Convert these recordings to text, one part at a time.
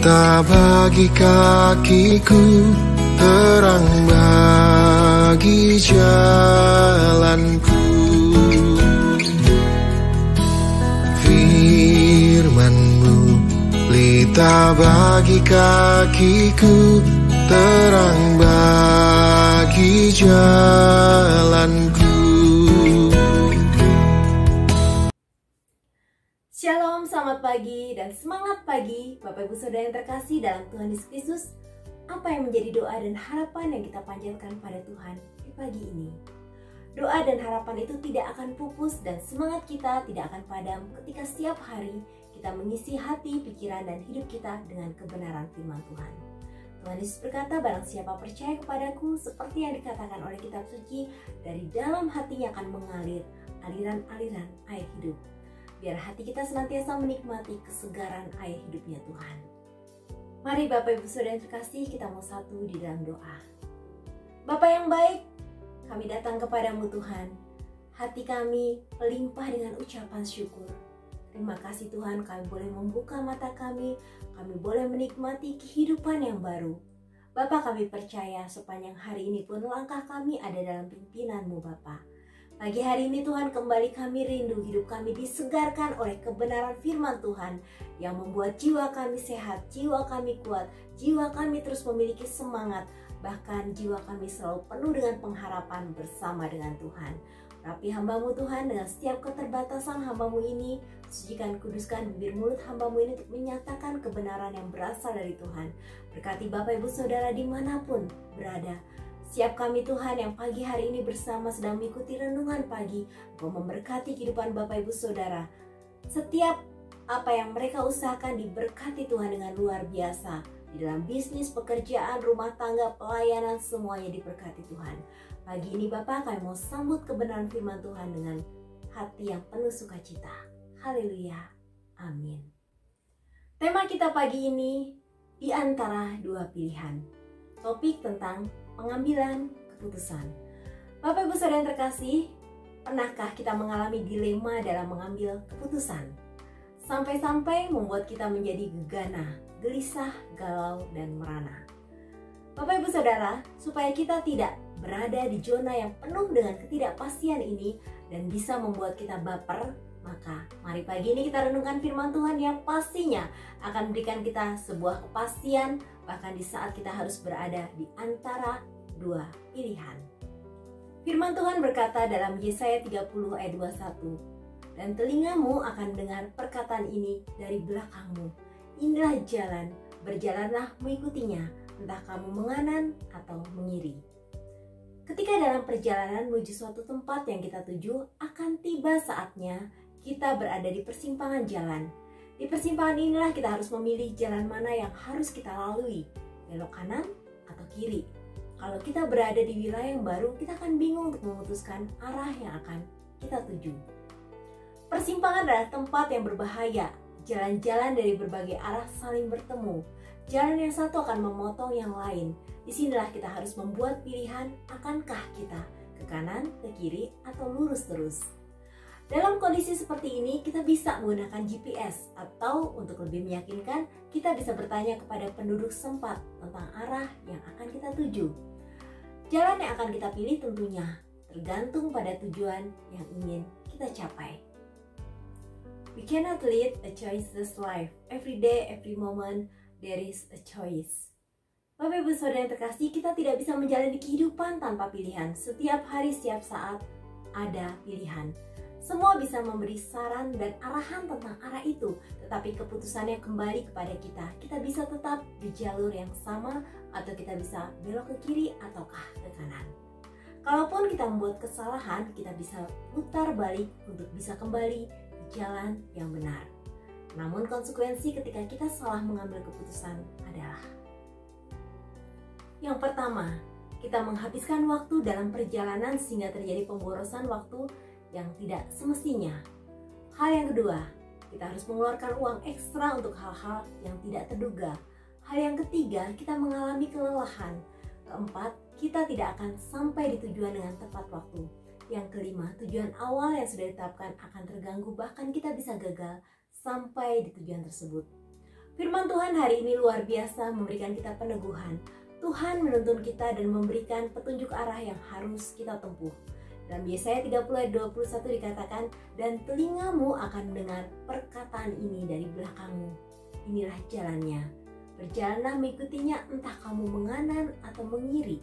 Pelita bagi kakiku Terang bagi jalanku. Firmanmu Pelita bagi kakiku Terang bagi jalanku Shalom, selamat pagi dan semangat pagi. Bapak Ibu Saudara yang terkasih dalam Tuhan Yesus Kristus Apa yang menjadi doa dan harapan yang kita panjatkan pada Tuhan di pagi ini? Doa dan harapan itu tidak akan pupus dan semangat kita tidak akan padam ketika setiap hari kita mengisi hati, pikiran, dan hidup kita dengan kebenaran firman Tuhan. Tuhan Yesus berkata, barang siapa percaya kepadaku, seperti yang dikatakan oleh kitab suci, dari dalam hatinya akan mengalir aliran-aliran air hidup biar hati kita senantiasa menikmati kesegaran air hidupnya Tuhan. Mari Bapak Ibu Saudara yang terkasih kita mau satu di dalam doa. Bapak yang baik, kami datang kepadamu Tuhan. Hati kami melimpah dengan ucapan syukur. Terima kasih Tuhan kami boleh membuka mata kami, kami boleh menikmati kehidupan yang baru. Bapak kami percaya sepanjang hari ini pun langkah kami ada dalam pimpinanmu Bapak. Pagi hari ini Tuhan kembali kami rindu hidup kami disegarkan oleh kebenaran firman Tuhan yang membuat jiwa kami sehat, jiwa kami kuat, jiwa kami terus memiliki semangat, bahkan jiwa kami selalu penuh dengan pengharapan bersama dengan Tuhan. Rapi hambamu Tuhan dengan setiap keterbatasan hambamu ini, sucikan kuduskan bibir mulut hambamu ini untuk menyatakan kebenaran yang berasal dari Tuhan. Berkati Bapak Ibu Saudara di mana pun berada, Siap kami Tuhan yang pagi hari ini bersama sedang mengikuti renungan pagi. Engkau memberkati kehidupan Bapak Ibu Saudara. Setiap apa yang mereka usahakan diberkati Tuhan dengan luar biasa. Di dalam bisnis, pekerjaan, rumah tangga, pelayanan semuanya diberkati Tuhan. Pagi ini Bapak kami mau sambut kebenaran firman Tuhan dengan hati yang penuh sukacita. Haleluya, amin. Tema kita pagi ini di antara dua pilihan. Topik tentang pengambilan keputusan. Bapak Ibu Saudara yang terkasih, pernahkah kita mengalami dilema dalam mengambil keputusan? Sampai-sampai membuat kita menjadi gegana, gelisah, galau, dan merana. Bapak Ibu Saudara, supaya kita tidak berada di zona yang penuh dengan ketidakpastian ini dan bisa membuat kita baper, maka mari pagi ini kita renungkan firman Tuhan yang pastinya akan memberikan kita sebuah kepastian bahkan di saat kita harus berada di antara dua pilihan. Firman Tuhan berkata dalam Yesaya 30 ayat 21, Dan telingamu akan mendengar perkataan ini dari belakangmu. Inilah jalan, berjalanlah mengikutinya, entah kamu menganan atau mengiri. Ketika dalam perjalanan menuju suatu tempat yang kita tuju, akan tiba saatnya kita berada di persimpangan jalan. Di persimpangan inilah kita harus memilih jalan mana yang harus kita lalui, belok kanan atau kiri. Kalau kita berada di wilayah yang baru, kita akan bingung untuk memutuskan arah yang akan kita tuju. Persimpangan adalah tempat yang berbahaya. Jalan-jalan dari berbagai arah saling bertemu. Jalan yang satu akan memotong yang lain. Di sinilah kita harus membuat pilihan akankah kita ke kanan, ke kiri, atau lurus terus. Dalam kondisi seperti ini, kita bisa menggunakan GPS atau untuk lebih meyakinkan, kita bisa bertanya kepada penduduk sempat tentang arah yang akan kita tuju. Jalan yang akan kita pilih tentunya tergantung pada tujuan yang ingin kita capai. We cannot lead a choiceless life. Every day, every moment, there is a choice. Bapak Ibu Saudara yang terkasih, kita tidak bisa menjalani kehidupan tanpa pilihan. Setiap hari, setiap saat, ada pilihan. Semua bisa memberi saran dan arahan tentang arah itu, tetapi keputusannya kembali kepada kita. Kita bisa tetap di jalur yang sama atau kita bisa belok ke kiri ataukah ke kanan. Kalaupun kita membuat kesalahan, kita bisa putar balik untuk bisa kembali di jalan yang benar. Namun konsekuensi ketika kita salah mengambil keputusan adalah Yang pertama, kita menghabiskan waktu dalam perjalanan sehingga terjadi pemborosan waktu yang tidak semestinya. Hal yang kedua, kita harus mengeluarkan uang ekstra untuk hal-hal yang tidak terduga. Hal yang ketiga, kita mengalami kelelahan. Keempat, kita tidak akan sampai di tujuan dengan tepat waktu. Yang kelima, tujuan awal yang sudah ditetapkan akan terganggu bahkan kita bisa gagal sampai di tujuan tersebut. Firman Tuhan hari ini luar biasa memberikan kita peneguhan. Tuhan menuntun kita dan memberikan petunjuk arah yang harus kita tempuh. Dalam Yesaya 30 ayat 21 dikatakan, Dan telingamu akan mendengar perkataan ini dari belakangmu. Inilah jalannya. Berjalanlah mengikutinya entah kamu menganan atau mengiri.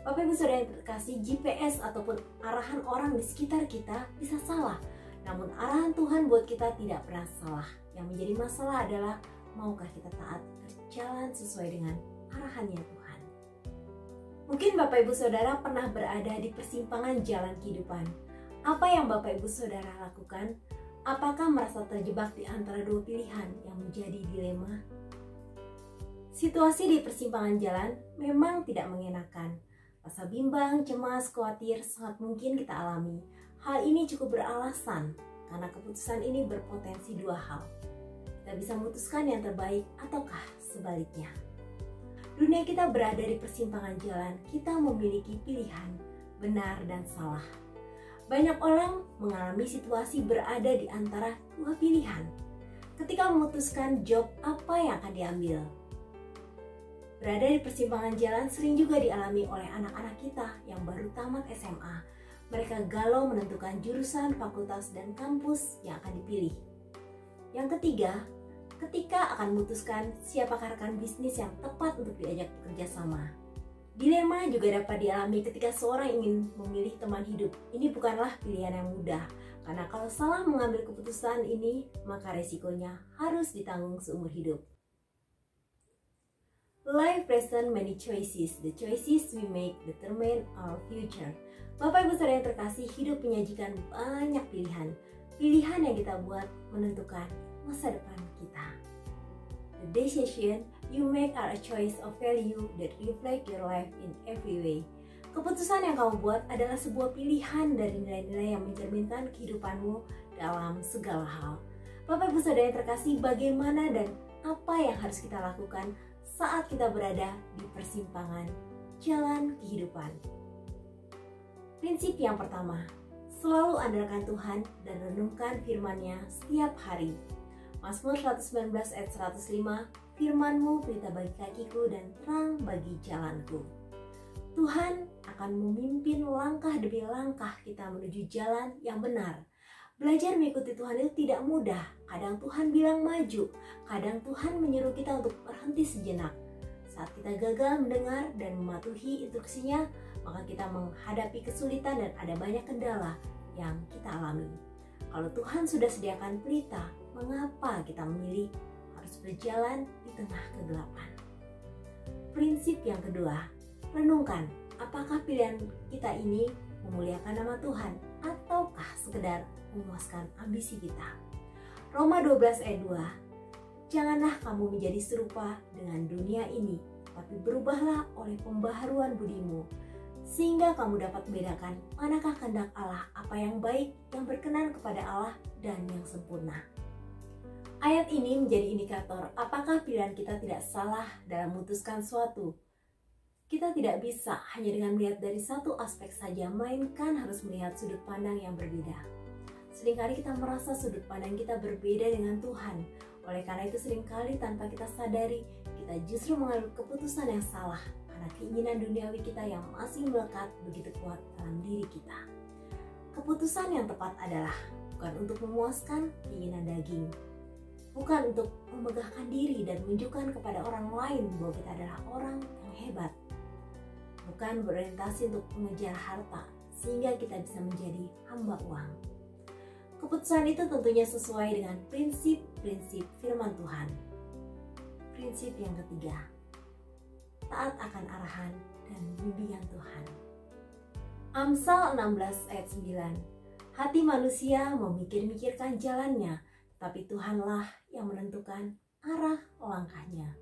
Bapak Ibu Saudara yang terkasih, GPS ataupun arahan orang di sekitar kita bisa salah. Namun arahan Tuhan buat kita tidak pernah salah. Yang menjadi masalah adalah maukah kita taat berjalan sesuai dengan arahannya Tuhan. Mungkin Bapak Ibu Saudara pernah berada di persimpangan jalan kehidupan. Apa yang Bapak Ibu Saudara lakukan? Apakah merasa terjebak di antara dua pilihan yang menjadi dilema? Situasi di persimpangan jalan memang tidak mengenakan. Rasa bimbang, cemas, khawatir sangat mungkin kita alami. Hal ini cukup beralasan karena keputusan ini berpotensi dua hal kita bisa memutuskan yang terbaik ataukah sebaliknya. Dunia kita berada di persimpangan jalan, kita memiliki pilihan benar dan salah. Banyak orang mengalami situasi berada di antara dua pilihan. Ketika memutuskan job apa yang akan diambil. Berada di persimpangan jalan sering juga dialami oleh anak-anak kita yang baru tamat SMA. Mereka galau menentukan jurusan, fakultas, dan kampus yang akan dipilih. Yang ketiga, ketika akan memutuskan siapakah rekan bisnis yang tepat untuk diajak bekerja sama. Dilema juga dapat dialami ketika seorang ingin memilih teman hidup. Ini bukanlah pilihan yang mudah, karena kalau salah mengambil keputusan ini, maka resikonya harus ditanggung seumur hidup. Life present many choices. The choices we make determine our future. Bapak Ibu saudara yang terkasih, hidup menyajikan banyak pilihan. Pilihan yang kita buat menentukan masa depan kita. The decision you make are a choice of value that reflect your life in every way. Keputusan yang kamu buat adalah sebuah pilihan dari nilai-nilai yang mencerminkan kehidupanmu dalam segala hal. Bapak Ibu Saudara yang terkasih, bagaimana dan apa yang harus kita lakukan saat kita berada di persimpangan jalan kehidupan? Prinsip yang pertama, selalu andalkan Tuhan dan renungkan firman-Nya setiap hari. Mazmur 119 ayat 105, Firmanmu berita bagi kakiku dan terang bagi jalanku. Tuhan akan memimpin langkah demi langkah kita menuju jalan yang benar. Belajar mengikuti Tuhan itu tidak mudah. Kadang Tuhan bilang maju, kadang Tuhan menyuruh kita untuk berhenti sejenak. Saat kita gagal mendengar dan mematuhi instruksinya, maka kita menghadapi kesulitan dan ada banyak kendala yang kita alami. Kalau Tuhan sudah sediakan pelita, mengapa kita memilih harus berjalan di tengah kegelapan. Prinsip yang kedua, renungkan apakah pilihan kita ini memuliakan nama Tuhan ataukah sekedar memuaskan ambisi kita. Roma 12 ayat 2 Janganlah kamu menjadi serupa dengan dunia ini, tapi berubahlah oleh pembaharuan budimu, sehingga kamu dapat membedakan manakah kehendak Allah, apa yang baik, yang berkenan kepada Allah, dan yang sempurna. Ayat ini menjadi indikator apakah pilihan kita tidak salah dalam memutuskan suatu. Kita tidak bisa hanya dengan melihat dari satu aspek saja, melainkan harus melihat sudut pandang yang berbeda. Seringkali kita merasa sudut pandang kita berbeda dengan Tuhan. Oleh karena itu sering kali tanpa kita sadari, kita justru mengambil keputusan yang salah karena keinginan duniawi kita yang masih melekat begitu kuat dalam diri kita. Keputusan yang tepat adalah bukan untuk memuaskan keinginan daging, bukan untuk memegahkan diri dan menunjukkan kepada orang lain bahwa kita adalah orang yang hebat. Bukan berorientasi untuk mengejar harta sehingga kita bisa menjadi hamba uang. Keputusan itu tentunya sesuai dengan prinsip-prinsip firman Tuhan. Prinsip yang ketiga, taat akan arahan dan bimbingan Tuhan. Amsal 16 ayat 9 Hati manusia memikir-mikirkan jalannya, tapi Tuhanlah yang menentukan arah langkahnya.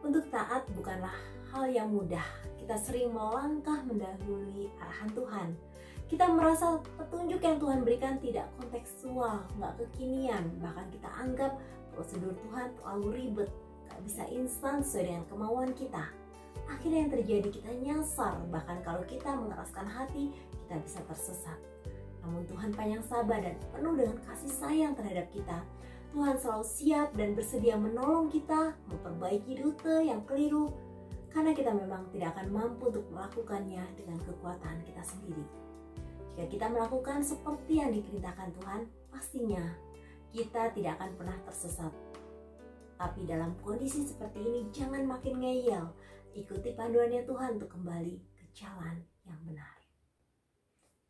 Untuk taat bukanlah hal yang mudah. Kita sering melangkah mendahului arahan Tuhan. Kita merasa petunjuk yang Tuhan berikan tidak kontekstual, nggak kekinian. Bahkan kita anggap prosedur Tuhan terlalu ribet, nggak bisa instan sesuai dengan kemauan kita. Akhirnya yang terjadi kita nyasar, bahkan kalau kita mengeraskan hati, kita bisa tersesat. Namun Tuhan panjang sabar dan penuh dengan kasih sayang terhadap kita. Tuhan selalu siap dan bersedia menolong kita memperbaiki rute yang keliru karena kita memang tidak akan mampu untuk melakukannya dengan kekuatan kita sendiri. Jika kita melakukan seperti yang diperintahkan Tuhan, pastinya kita tidak akan pernah tersesat. Tapi dalam kondisi seperti ini jangan makin ngeyel, ikuti panduannya Tuhan untuk kembali ke jalan yang benar.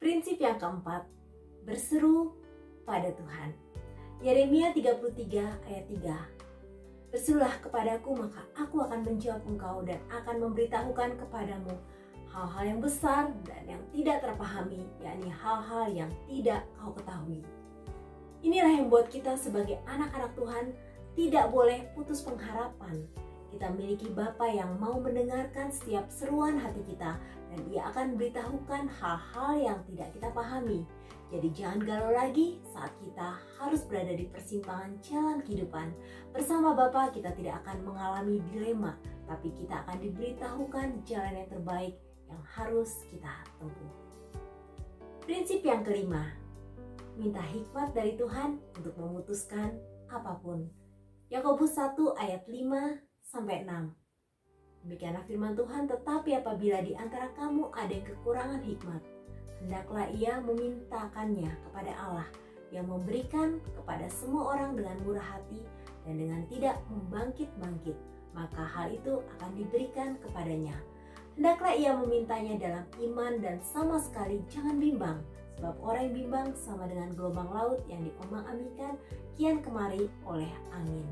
Prinsip yang keempat, berseru pada Tuhan. Yeremia 33 ayat 3 Berserulah kepadaku maka aku akan menjawab engkau dan akan memberitahukan kepadamu hal-hal yang besar dan yang tidak terpahami, yakni hal-hal yang tidak kau ketahui. Inilah yang buat kita sebagai anak-anak Tuhan tidak boleh putus pengharapan. Kita memiliki Bapa yang mau mendengarkan setiap seruan hati kita dan ia akan memberitahukan hal-hal yang tidak kita pahami. Jadi jangan galau lagi saat kita harus berada di persimpangan jalan kehidupan. Bersama Bapa kita tidak akan mengalami dilema, tapi kita akan diberitahukan jalan yang terbaik yang harus kita tempuh. Prinsip yang kelima, minta hikmat dari Tuhan untuk memutuskan apa pun. Yakobus 1 ayat 5 sampai 6. Demikianlah firman Tuhan, tetapi apabila di antara kamu ada kekurangan hikmat, hendaklah ia memintakannya kepada Allah yang memberikan kepada semua orang dengan murah hati dan dengan tidak membangkit-bangkit, maka hal itu akan diberikan kepadanya. Hendaklah ia memintanya dalam iman dan sama sekali jangan bimbang, sebab orang yang bimbang sama dengan gelombang laut yang diombang-ambingkan kian kemari oleh angin.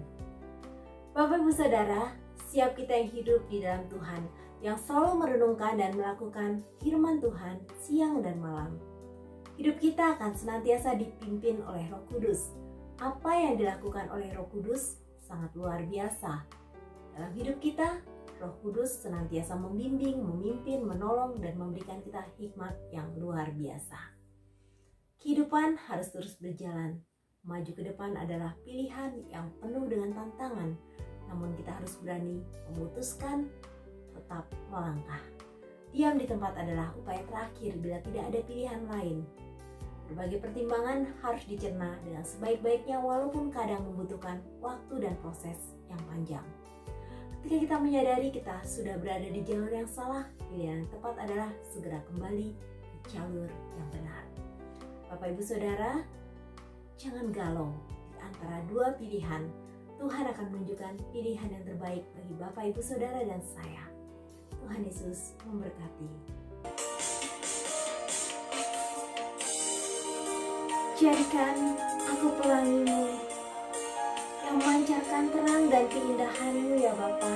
Bapak Ibu Saudara, siap kita yang hidup di dalam Tuhan, yang selalu merenungkan dan melakukan firman Tuhan siang dan malam. Hidup kita akan senantiasa dipimpin oleh Roh Kudus. Apa yang dilakukan oleh Roh Kudus sangat luar biasa. Dalam hidup kita, Roh Kudus senantiasa membimbing, memimpin, menolong, dan memberikan kita hikmat yang luar biasa. Kehidupan harus terus berjalan. Maju ke depan adalah pilihan yang penuh dengan tantangan, namun kita harus berani memutuskan tetap melangkah. Diam di tempat adalah upaya terakhir bila tidak ada pilihan lain. Berbagai pertimbangan harus dicerna dengan sebaik-baiknya walaupun kadang membutuhkan waktu dan proses yang panjang. Ketika kita menyadari kita sudah berada di jalur yang salah, pilihan yang tepat adalah segera kembali ke jalur yang benar. Bapak Ibu Saudara, jangan galau di antara dua pilihan. Tuhan akan menunjukkan pilihan yang terbaik bagi Bapak Ibu Saudara dan saya. Tuhan Yesus memberkati. Jadikan aku pelangimu yang memancarkan terang dan keindahanmu ya Bapa.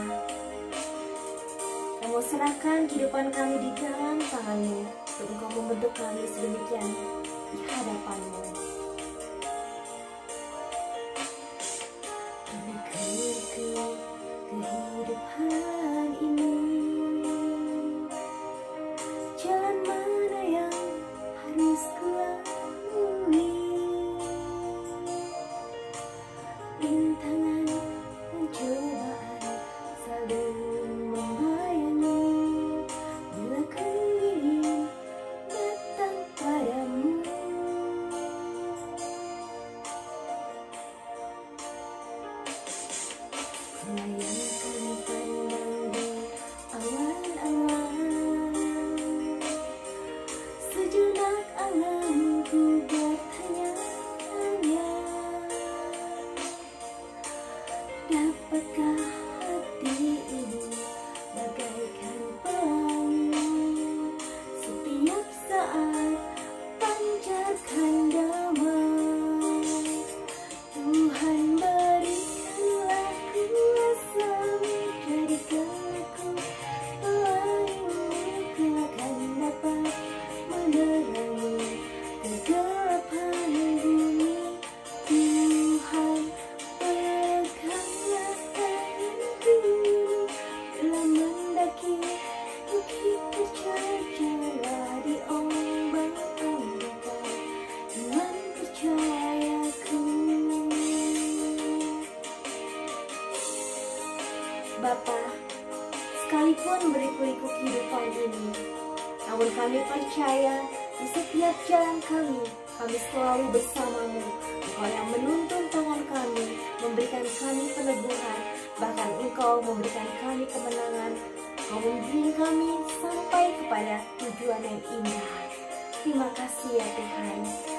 Kamu serahkan kehidupan kami di dalam tanganmu untuk engkau membentuk kami sedemikian di hadapanmu. Kehidupan bersamamu. Engkau yang menuntun tangan kami, kami peneguhan, bahkan Engkau memberikan kami kemenangan. Kau membimbing kami sampai kepada tujuan yang indah. Terima kasih ya Tuhan.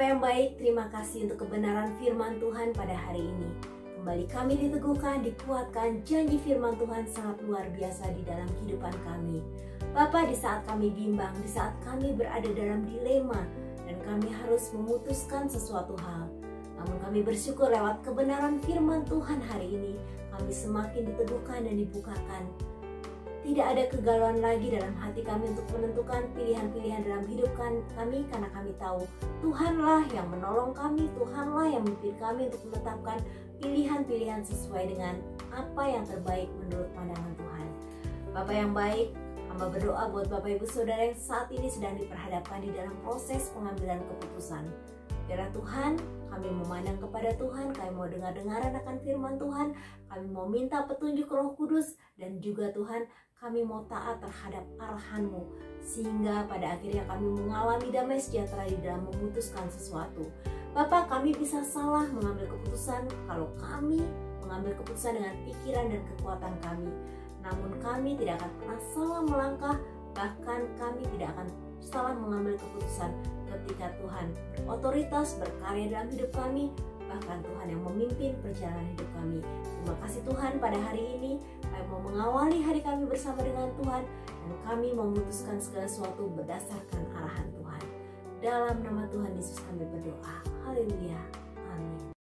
Bapak yang baik, terima kasih untuk kebenaran firman Tuhan pada hari ini. Kembali kami diteguhkan, dikuatkan, janji firman Tuhan sangat luar biasa di dalam kehidupan kami. Bapak di saat kami bimbang, di saat kami berada dalam dilema, dan kami harus memutuskan sesuatu hal. Namun kami bersyukur lewat kebenaran firman Tuhan hari ini, kami semakin diteguhkan dan dibukakan tidak ada kegalauan lagi dalam hati kami untuk menentukan pilihan-pilihan dalam hidup kami karena kami tahu Tuhanlah yang menolong kami, Tuhanlah yang memimpin kami untuk menetapkan pilihan-pilihan sesuai dengan apa yang terbaik menurut pandangan Tuhan. Bapak yang baik, hamba berdoa buat Bapak Ibu Saudara yang saat ini sedang diperhadapkan di dalam proses pengambilan keputusan. Biarlah Tuhan, kami memandang kepada Tuhan, kami mau dengar-dengaran akan firman Tuhan, kami mau minta petunjuk roh kudus, dan juga Tuhan, kami mau taat terhadap arahanmu sehingga pada akhirnya kami mengalami damai sejahtera di dalam memutuskan sesuatu. Bapak kami bisa salah mengambil keputusan kalau kami mengambil keputusan dengan pikiran dan kekuatan kami. Namun kami tidak akan pernah salah melangkah, bahkan kami tidak akan salah mengambil keputusan ketika Tuhan otoritas berkarya dalam hidup kami, bahkan Tuhan yang memimpin perjalanan hidup kami. Terima kasih Tuhan pada hari ini kami mau mengawali hari kami bersama dengan Tuhan dan kami memutuskan segala sesuatu berdasarkan arahan Tuhan. Dalam nama Tuhan Yesus kami berdoa. Haleluya. Amin.